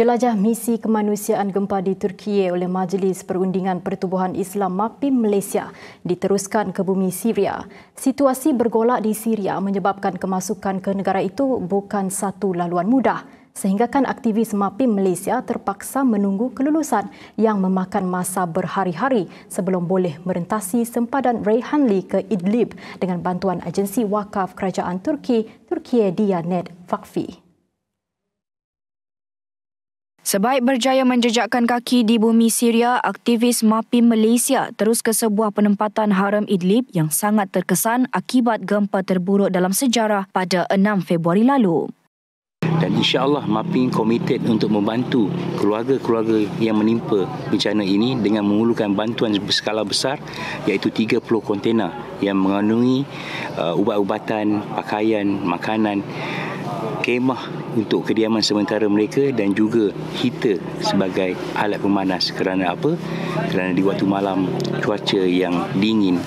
Jelajah misi kemanusiaan gempa di Turki oleh Majlis Perundingan Pertubuhan Islam MAPIM Malaysia diteruskan ke bumi Syria. Situasi bergolak di Syria menyebabkan kemasukan ke negara itu bukan satu laluan mudah sehinggakan aktivis MAPIM Malaysia terpaksa menunggu kelulusan yang memakan masa berhari-hari sebelum boleh merentasi sempadan Rayhan Lee ke Idlib dengan bantuan agensi wakaf kerajaan Turki, Turkiye Diyanet Vakfi. Sebaik berjaya menjejakkan kaki di bumi Syria, aktivis MAPIM Malaysia terus ke sebuah penempatan haram Idlib yang sangat terkesan akibat gempa terburuk dalam sejarah pada 6 Februari lalu. Dan insya-Allah MAPIM komited untuk membantu keluarga-keluarga yang menimpa bencana ini dengan menghulurkan bantuan berskala besar iaitu 30 kontena yang mengandungi uh, ubat-ubatan, pakaian, makanan kemah untuk kediaman sementara mereka dan juga heater sebagai alat pemanas kerana apa? Kerana di waktu malam cuaca yang dingin.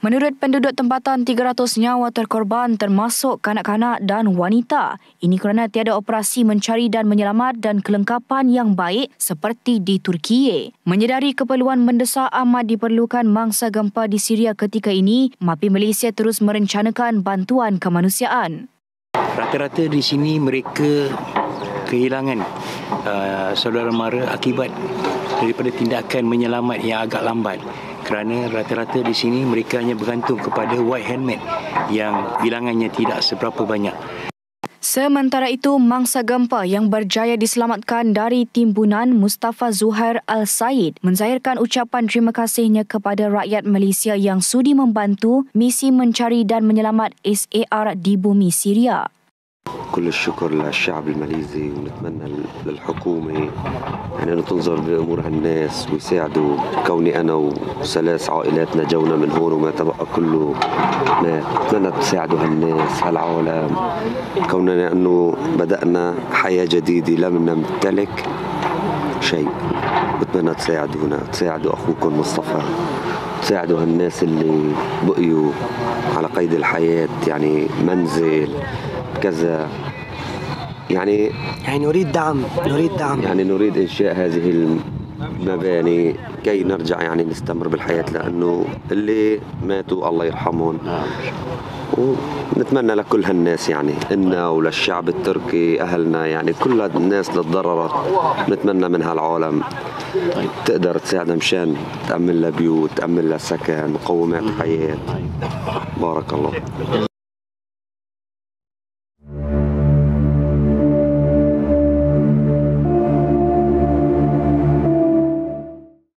Menurut penduduk tempatan, 300 nyawa terkorban termasuk kanak-kanak dan wanita. Ini kerana tiada operasi mencari dan menyelamat dan kelengkapan yang baik seperti di Turki. Menyedari keperluan mendesak amat diperlukan mangsa gempa di Syria ketika ini, MAPI Malaysia terus merencanakan bantuan kemanusiaan. Rata-rata di sini mereka kehilangan uh, saudara mara akibat daripada tindakan menyelamat yang agak lambat kerana rata-rata di sini mereka hanya bergantung kepada white helmet yang bilangannya tidak seberapa banyak. Sementara itu, mangsa gempa yang berjaya diselamatkan dari timbunan Mustafa Zuhair Al-Said menzahirkan ucapan terima kasihnya kepada rakyat Malaysia yang sudi membantu misi mencari dan menyelamat SAR di bumi Syria. كل الشكر للشعب الماليزي ونتمنى للحكومة يعني أنه تنظر بأمور هالناس ويساعدوا كوني أنا وثلاث عائلات نجونا من هون وما تبقى كله مات نتمنى تساعدوا هالناس هالعالم. كوننا أنه بدأنا حياة جديدة لم نمتلك شيء. بتمنى تساعدونا تساعدوا أخوكم مصطفى تساعدوا هالناس اللي بقيوا على قيد الحياة يعني منزل كذا. يعني يعني نريد دعم نريد دعم. يعني نريد إنشاء هذه المباني كي نرجع يعني نستمر بالحياة لأنه اللي ماتوا الله يرحمهم. ونتمنى لكل هالناس يعني إنا وللشعب التركي أهلنا يعني كل الناس اللي تضررت نتمنى من هالعالم تقدر تساعدها مشان تأمن لها بيوت تأمن لها سكن مقومات حياة. بارك الله.